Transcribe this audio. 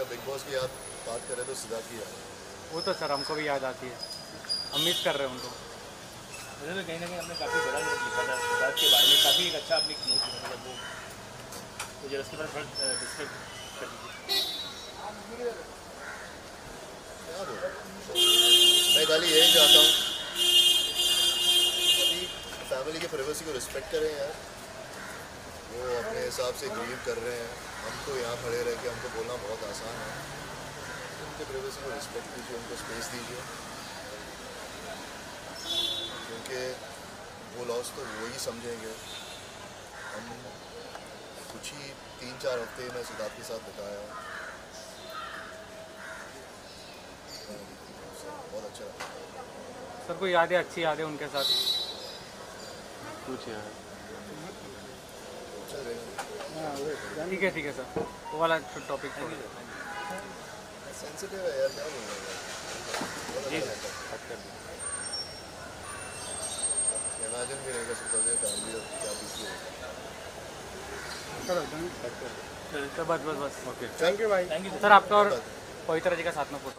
आप big boss की याद बात करें तो सिद्धार्थ की याद वो तो सर हमको भी याद आती है। हम मिस कर रहे हैं उनको। मुझे तो कहीं ना कहीं हमने काफ़ी बड़ा नोट लिखा था सिद्धार्थ के बारे में काफ़ी एक अच्छा आपने नोट लिखा था वो तो जरा उसके बाद थोड़ा डिस्कस कर दीजिए। मैं खाली यही चाहता हूँ अभी फैमिली के प्राइवेसी को रिस्पेक्ट करें यार। वो हिसाब से ग्रीव कर रहे हैं। हम तो यहाँ खड़े रह के हमको बोलना बहुत आसान है। उनके प्राइवेसी को रिस्पेक्ट दीजिए उनको स्पेस दीजिए। क्योंकि वो लॉस तो वो ही समझेंगे। हम कुछ ही तीन चार हफ़्ते मैं सिद्धार्थ के साथ बिताया बहुत अच्छा सर कोई यादें अच्छी यादें उनके साथ? कुछ रहे ठीक है ठीक है सर वो वाला टॉपिक सेंसिटिव है यार क्या बोल रहे हैं कट कर दो इमेजिन भी नहीं कर सकता फैमिली और क्या बीती होगी बस बस बस ओके थैंक यू भाई थैंक यू सर आपका और पवित्रा जी का साथ में